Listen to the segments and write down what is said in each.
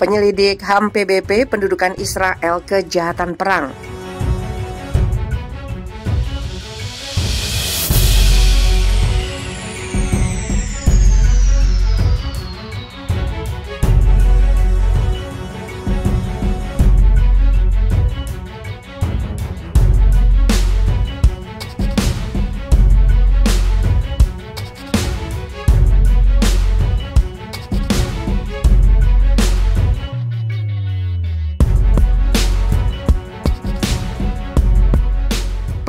Penyelidik HAM PBB pendudukan Israel kejahatan perang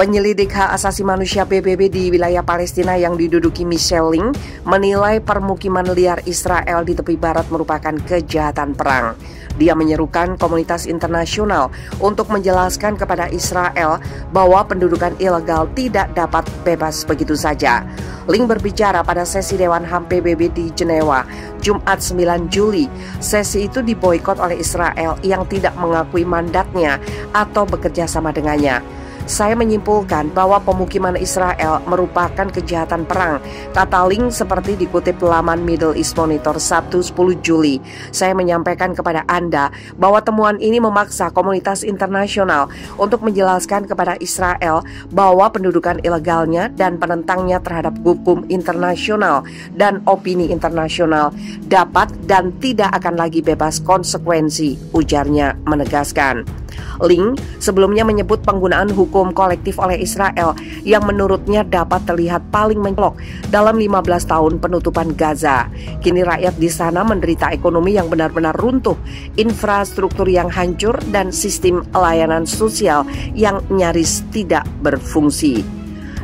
Penyelidik hak asasi manusia PBB di wilayah Palestina yang diduduki Michelle Ling menilai permukiman liar Israel di tepi barat merupakan kejahatan perang. Dia menyerukan komunitas internasional untuk menjelaskan kepada Israel bahwa pendudukan ilegal tidak dapat bebas begitu saja. Ling berbicara pada sesi Dewan HAM PBB di Jenewa, Jumat 9 Juli. Sesi itu diboykot oleh Israel yang tidak mengakui mandatnya atau bekerja sama dengannya. Saya menyimpulkan bahwa pemukiman Israel merupakan kejahatan perang. Kata Ling seperti dikutip laman Middle East Monitor Sabtu 10 Juli. Saya menyampaikan kepada Anda bahwa temuan ini memaksa komunitas internasional untuk menjelaskan kepada Israel bahwa pendudukan ilegalnya dan penentangnya terhadap hukum internasional dan opini internasional dapat dan tidak akan lagi bebas konsekuensi, ujarnya menegaskan. Ling sebelumnya menyebut penggunaan hukum kolektif oleh Israel yang menurutnya dapat terlihat paling mencolok dalam 15 tahun penutupan Gaza. Kini rakyat di sana menderita ekonomi yang benar-benar runtuh, infrastruktur yang hancur dan sistem layanan sosial yang nyaris tidak berfungsi.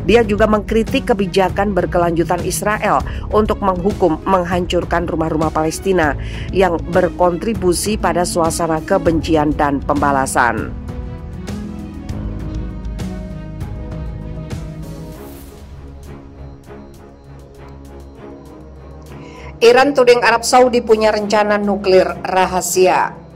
Dia juga mengkritik kebijakan berkelanjutan Israel untuk menghukum menghancurkan rumah-rumah Palestina yang berkontribusi pada suasana kebencian dan pembalasan. Iran tuding Arab Saudi punya rencana nuklir rahasia.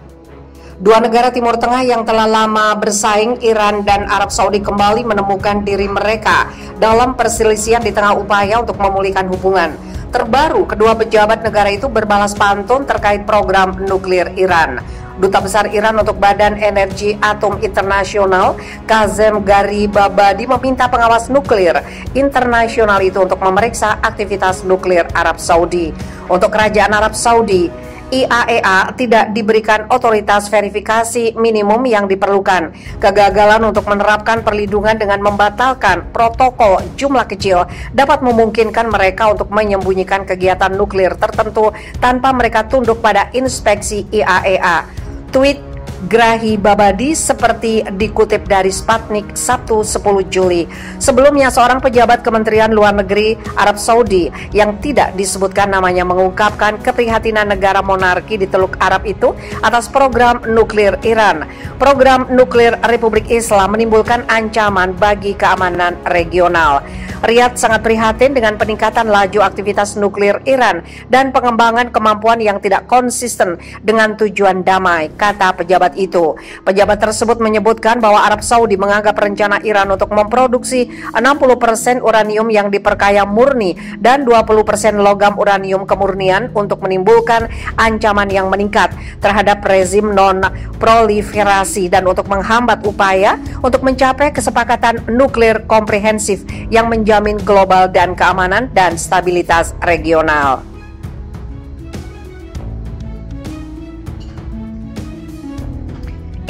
Dua negara Timur Tengah yang telah lama bersaing, Iran dan Arab Saudi kembali menemukan diri mereka dalam perselisihan di tengah upaya untuk memulihkan hubungan. Terbaru, kedua pejabat negara itu berbalas pantun terkait program nuklir Iran. Duta Besar Iran untuk Badan Energi Atom Internasional, Kazem Garibabadi meminta pengawas nuklir internasional itu untuk memeriksa aktivitas nuklir Arab Saudi. Untuk Kerajaan Arab Saudi, IAEA e tidak diberikan otoritas verifikasi minimum yang diperlukan. Kegagalan untuk menerapkan perlindungan dengan membatalkan protokol jumlah kecil dapat memungkinkan mereka untuk menyembunyikan kegiatan nuklir tertentu tanpa mereka tunduk pada inspeksi IAEA. E Tweet Grahi Babadi seperti dikutip dari Sputnik Sabtu 10 Juli. Sebelumnya seorang pejabat Kementerian Luar Negeri Arab Saudi yang tidak disebutkan namanya mengungkapkan keprihatinan negara monarki di Teluk Arab itu atas program nuklir Iran. Program nuklir Republik Islam menimbulkan ancaman bagi keamanan regional. Riyadh sangat prihatin dengan peningkatan laju aktivitas nuklir Iran dan pengembangan kemampuan yang tidak konsisten dengan tujuan damai, kata pejabat itu. Pejabat tersebut menyebutkan bahwa Arab Saudi menganggap rencana Iran untuk memproduksi 60% uranium yang diperkaya murni dan 20% logam uranium kemurnian untuk menimbulkan ancaman yang meningkat terhadap rezim non-proliferasi dan untuk menghambat upaya untuk mencapai kesepakatan nuklir komprehensif yang menjamin global dan keamanan dan stabilitas regional.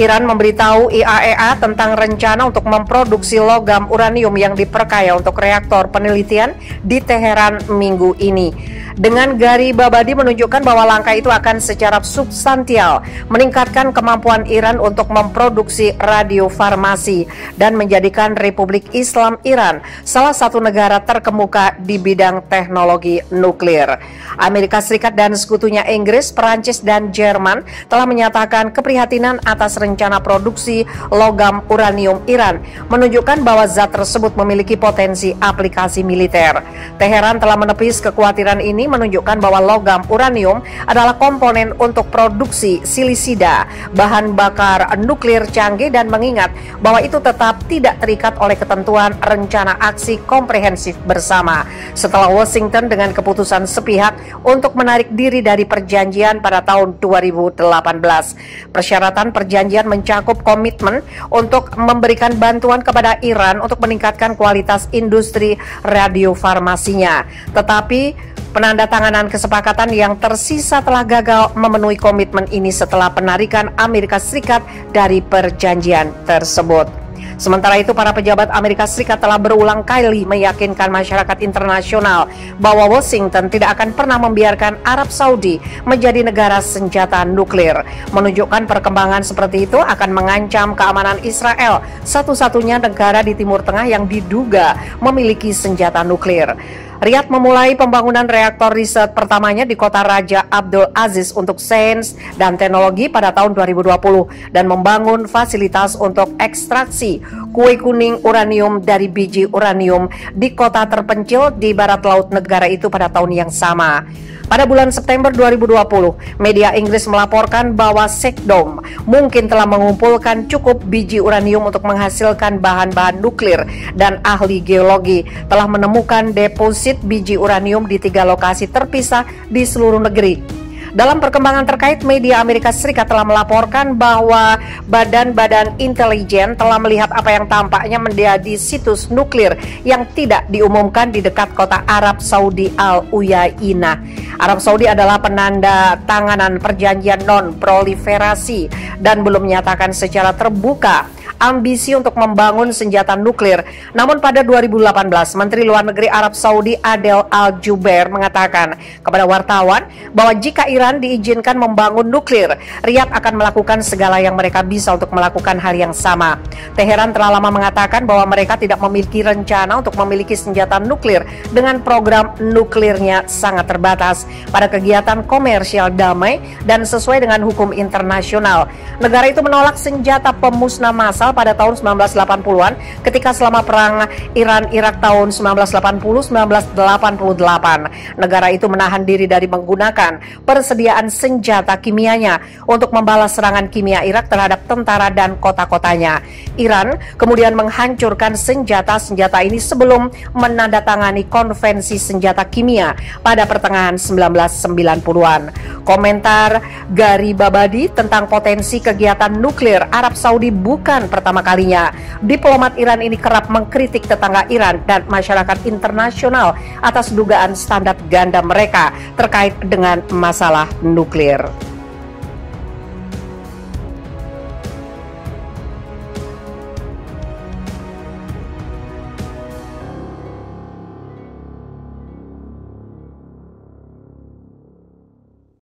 Iran memberitahu IAEA tentang rencana untuk memproduksi logam uranium yang diperkaya untuk reaktor penelitian di Teheran minggu ini. Dengan Gari Babadi menunjukkan bahwa langkah itu akan secara substansial meningkatkan kemampuan Iran untuk memproduksi radiofarmasi dan menjadikan Republik Islam Iran salah satu negara terkemuka di bidang teknologi nuklir. Amerika Serikat dan sekutunya Inggris, Perancis, dan Jerman telah menyatakan keprihatinan atas rencana produksi logam uranium Iran menunjukkan bahwa zat tersebut memiliki potensi aplikasi militer. Teheran telah menepis kekhawatiran ini ini menunjukkan bahwa logam uranium adalah komponen untuk produksi silisida, bahan bakar nuklir canggih dan mengingat bahwa itu tetap tidak terikat oleh ketentuan rencana aksi komprehensif bersama. Setelah Washington dengan keputusan sepihak untuk menarik diri dari perjanjian pada tahun 2018. Persyaratan perjanjian mencakup komitmen untuk memberikan bantuan kepada Iran untuk meningkatkan kualitas industri radiofarmasinya. Tetapi Penandatanganan kesepakatan yang tersisa telah gagal memenuhi komitmen ini setelah penarikan Amerika Serikat dari perjanjian tersebut. Sementara itu, para pejabat Amerika Serikat telah berulang kali meyakinkan masyarakat internasional bahwa Washington tidak akan pernah membiarkan Arab Saudi menjadi negara senjata nuklir. Menunjukkan perkembangan seperti itu akan mengancam keamanan Israel, satu-satunya negara di Timur Tengah yang diduga memiliki senjata nuklir. Riyadh memulai pembangunan reaktor riset pertamanya di kota Raja Abdul Aziz untuk sains dan teknologi pada tahun 2020 dan membangun fasilitas untuk ekstraksi kue kuning uranium dari biji uranium di kota terpencil di barat laut negara itu pada tahun yang sama. Pada bulan September 2020, media Inggris melaporkan bahwa Sekdom mungkin telah mengumpulkan cukup biji uranium untuk menghasilkan bahan-bahan nuklir dan ahli geologi telah menemukan deposit biji uranium di tiga lokasi terpisah di seluruh negeri dalam perkembangan terkait, media Amerika Serikat telah melaporkan bahwa badan-badan intelijen telah melihat apa yang tampaknya menjadi situs nuklir yang tidak diumumkan di dekat kota Arab Saudi Al Uyainah. Arab Saudi adalah penanda tanganan perjanjian non-proliferasi dan belum menyatakan secara terbuka ambisi untuk membangun senjata nuklir. Namun pada 2018, Menteri Luar Negeri Arab Saudi Adel Al-Jubair mengatakan kepada wartawan bahwa jika Iran diizinkan membangun nuklir, Riyadh akan melakukan segala yang mereka bisa untuk melakukan hal yang sama. Teheran telah lama mengatakan bahwa mereka tidak memiliki rencana untuk memiliki senjata nuklir dengan program nuklirnya sangat terbatas pada kegiatan komersial damai dan sesuai dengan hukum internasional. Negara itu menolak senjata pemusnah massal pada tahun 1980-an ketika selama perang Iran-Irak tahun 1980-1988. Negara itu menahan diri dari menggunakan persediaan senjata kimianya untuk membalas serangan kimia Irak terhadap tentara dan kota-kotanya. Iran kemudian menghancurkan senjata-senjata ini sebelum menandatangani konvensi senjata kimia pada pertengahan 1990-an. Komentar Gari Babadi tentang potensi kegiatan nuklir Arab Saudi bukan pertama kalinya. Diplomat Iran ini kerap mengkritik tetangga Iran dan masyarakat internasional atas dugaan standar ganda mereka terkait dengan masalah nuklir.